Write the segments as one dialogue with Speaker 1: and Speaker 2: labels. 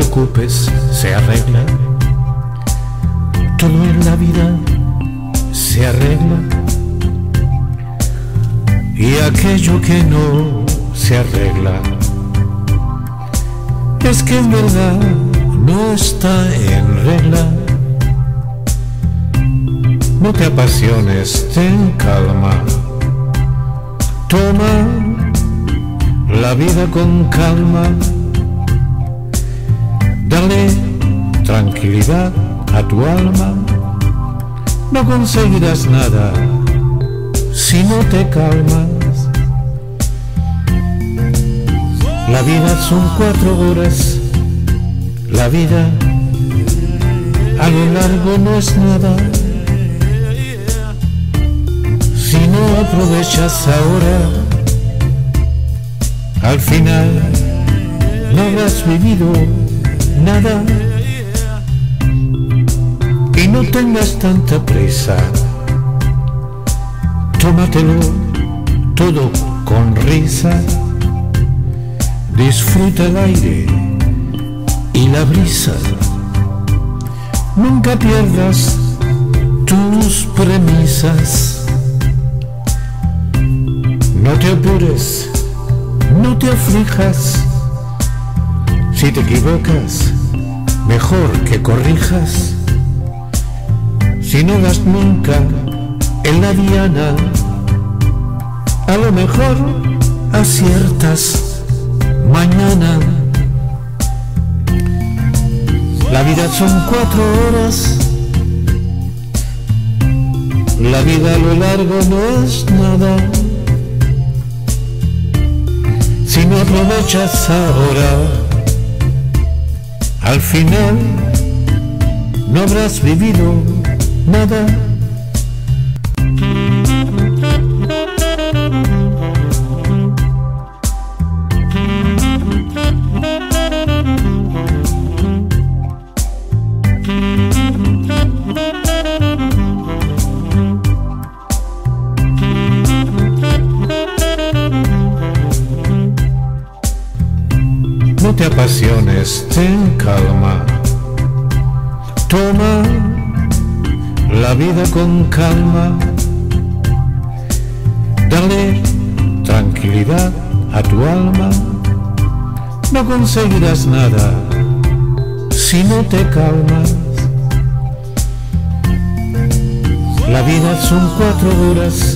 Speaker 1: apures, se arregla. Todo en la vida se arregla. Y aquello que no se arregla es que en verdad no está en regla. No te apasiones, ten calma. Toma la vida con calma. Dale tranquilidad a tu alma. No conseguirás nada si no te calmas. La vida son cuatro horas. La vida a lo largo no es nada. Si no aprovechas ahora, al final no habrás vivido nada. Y no tengas tanta prisa. Tómatelo todo con risa. Disfruta el aire y la brisa. Nunca pierdas tus premisas. No te apures, no te aflijas. Si te equivocas, mejor que corrijas. Si no das nunca en la diana, a lo mejor aciertas mañana. La vida son cuatro horas. La vida a lo largo no es nada. Si no aprovechas ahora, al final no habrás vivido nada. Apasiones, ten calma. Toma la vida con calma. Dale tranquilidad a tu alma. No conseguirás nada si no te calmas. La vida son cuatro horas.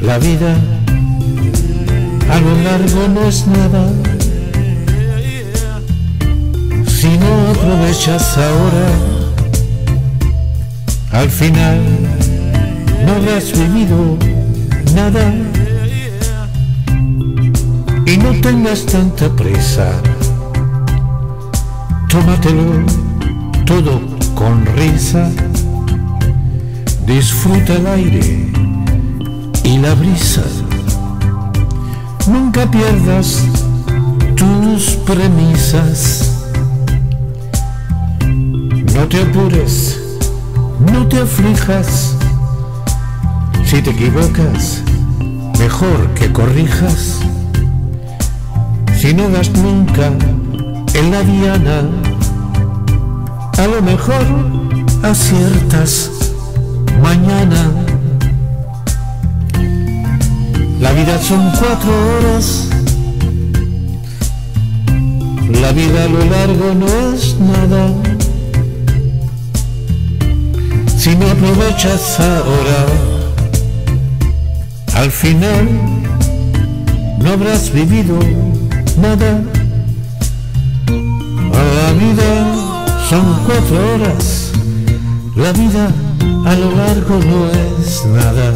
Speaker 1: La vida a lo largo no es nada. Si no aprovechas ahora, al final no habrás vivido nada. Y no tengas tanta prisa. Tómatelo todo con risa. Disfruta el aire y la brisa. Nunca pierdas tus premisas. No te apures, no te aflijas. Si te equivocas, mejor que corrijas. Si no das nunca en la diana, a lo mejor aciertas mañana. La vida son cuatro horas. La vida a lo largo no es nada. Si no aprovechas ahora, al final no habrás vivido nada. La vida son cuatro horas, la vida a lo largo no es nada.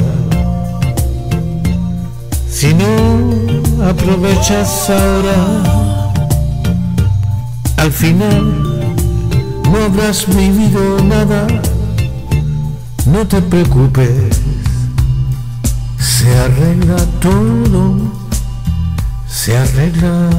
Speaker 1: Si no aprovechas ahora, al final no habrás vivido nada. No te preocupes, se arregla todo, se arregla.